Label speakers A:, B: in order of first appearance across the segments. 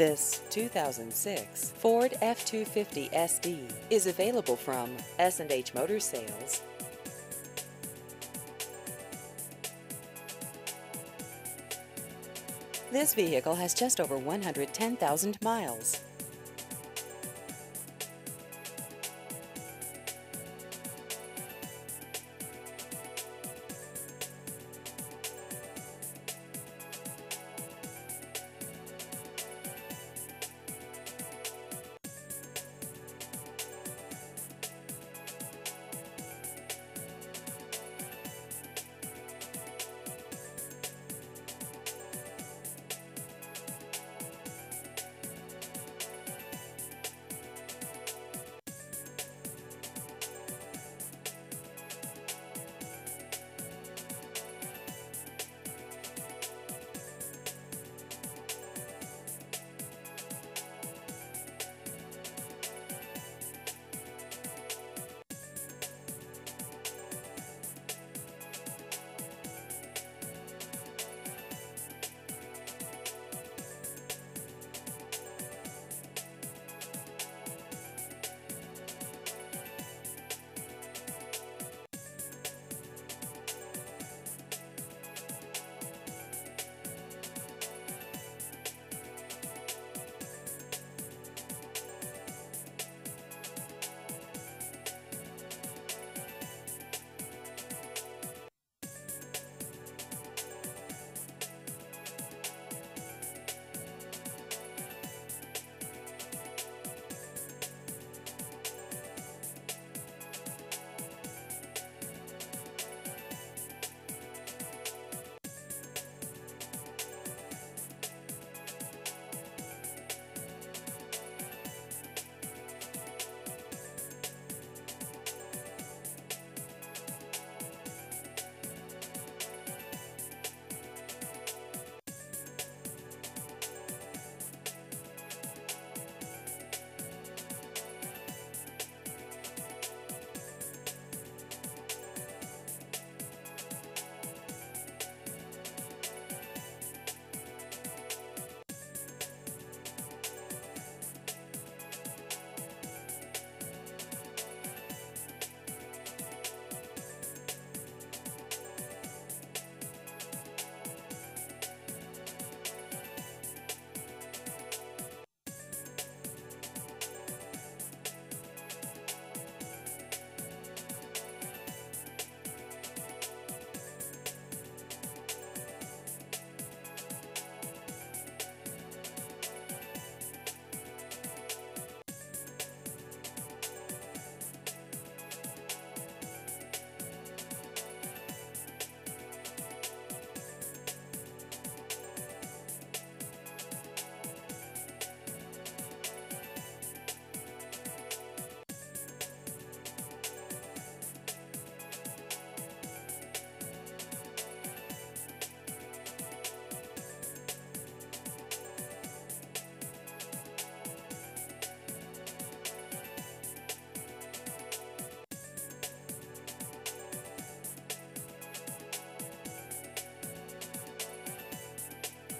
A: This 2006 Ford F-250 SD is available from S&H Motor Sales. This vehicle has just over 110,000 miles.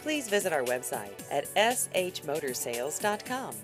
A: Please visit our website at shmotorsales.com.